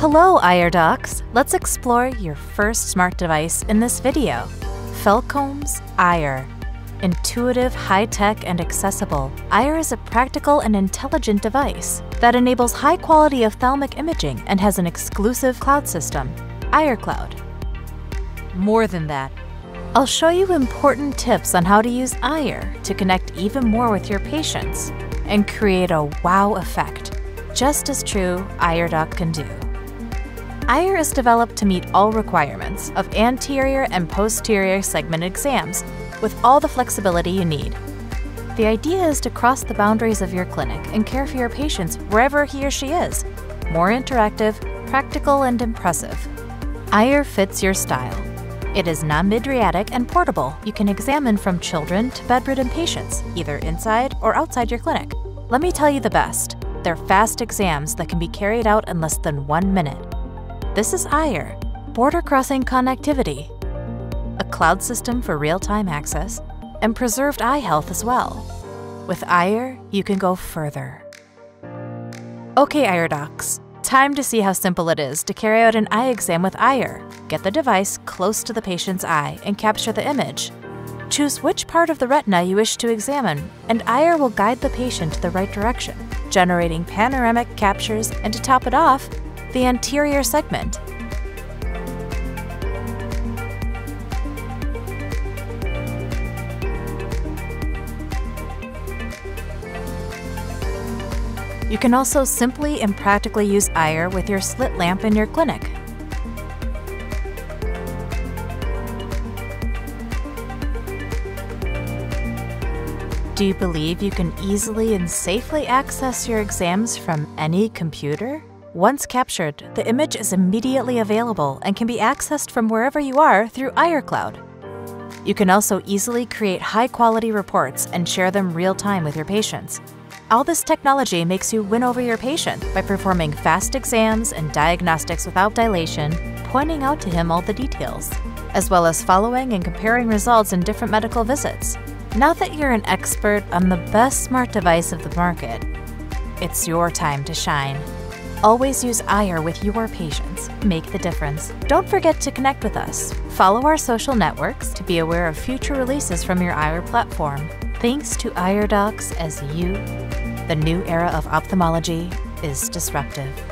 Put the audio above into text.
Hello, Eyer docs. Let's explore your first smart device in this video. Phelcom's Eyer. Intuitive, high-tech, and accessible, Eyer is a practical and intelligent device that enables high quality ophthalmic imaging and has an exclusive cloud system, EyerCloud. More than that, I'll show you important tips on how to use Eyer to connect even more with your patients and create a wow effect, just as true EyerDoc can do. Eyer is developed to meet all requirements of anterior and posterior segment exams with all the flexibility you need. The idea is to cross the boundaries of your clinic and care for your patients wherever he or she is. More interactive, practical, and impressive. Eyer fits your style. It is non-mydriatic and portable. You can examine from children to bedridden patients, either inside or outside your clinic. Let me tell you the best. They're fast exams that can be carried out in less than one minute. This is Eyer, border crossing connectivity, a cloud system for real time access, and preserved eye health as well. With Eyer, you can go further. Okay, Eyer docs, time to see how simple it is to carry out an eye exam with Eyer. Get the device close to the patient's eye and capture the image. Choose which part of the retina you wish to examine, and Eyer will guide the patient to the right direction, generating panoramic captures, and to top it off, the anterior segment. You can also simply and practically use Eyer with your slit lamp in your clinic. Do you believe you can easily and safely access your exams from any computer? Once captured, the image is immediately available and can be accessed from wherever you are through EyerCloud. You can also easily create high-quality reports and share them real-time with your patients. All this technology makes you win over your patient by performing fast exams and diagnostics without dilation, pointing out to him all the details, as well as following and comparing results in different medical visits. Now that you're an expert on the best smart device of the market, it's your time to shine. Always use Eyer with your patients. Make the difference. Don't forget to connect with us. Follow our social networks to be aware of future releases from your Eyer platform. Thanks to Eyer Docs as you, the new era of ophthalmology is disruptive.